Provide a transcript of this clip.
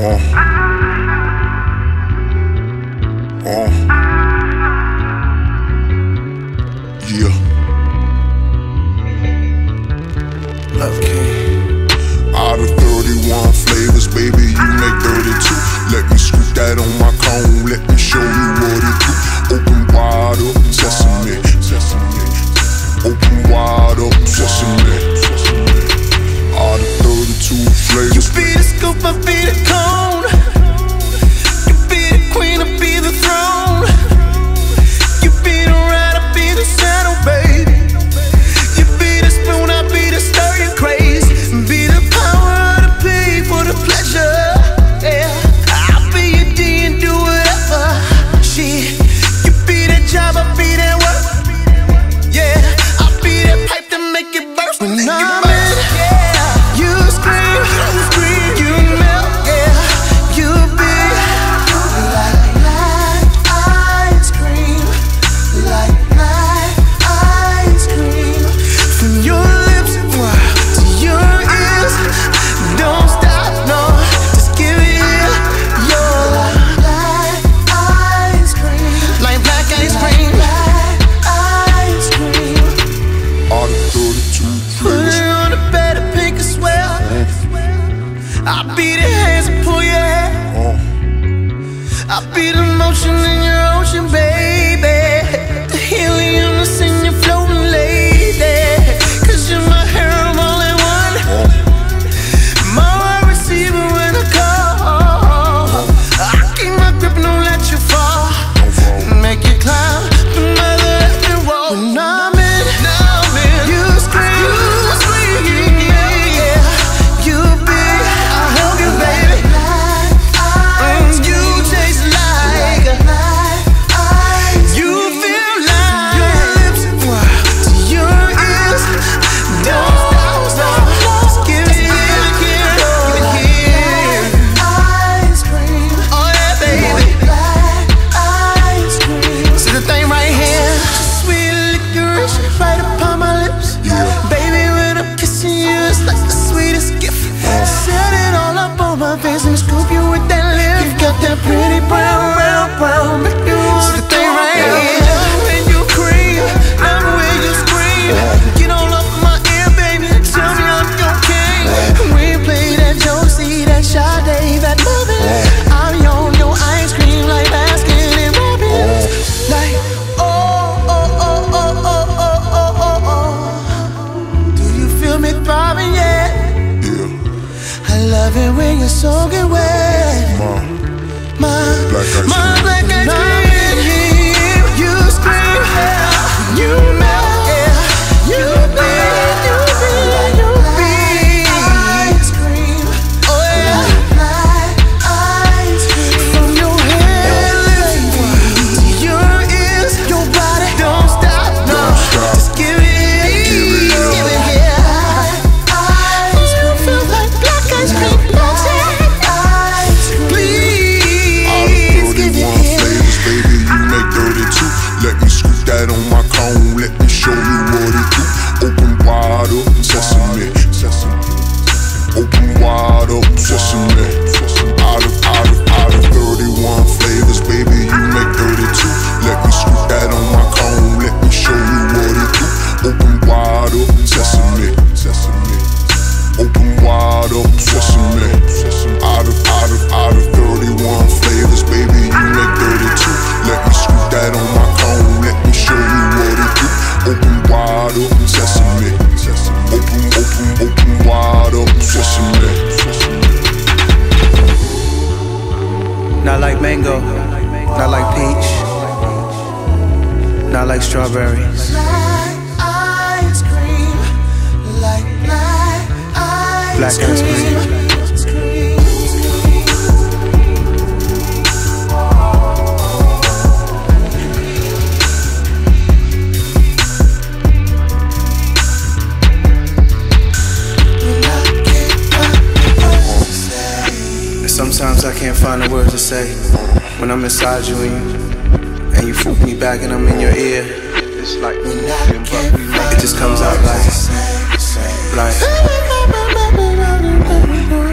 Love 31 flavors, baby, you make 32. Let me I beat motion in your ocean, babe. soaking wet. Ma, ma, Black auto obsessing me. Out of, out of, out of 31 flavors, baby, you make 32. Let me scoop that on my cone, let me show you what it do. Open wide up, sesame. Open, open, open wide up, sesame. Not like mango, not like peach, not like strawberries. black ice cream. Sometimes I can't find the words to say when I'm inside you and you, and you fool me back and I'm in your ear. It's like it just comes out like like. Oh, we know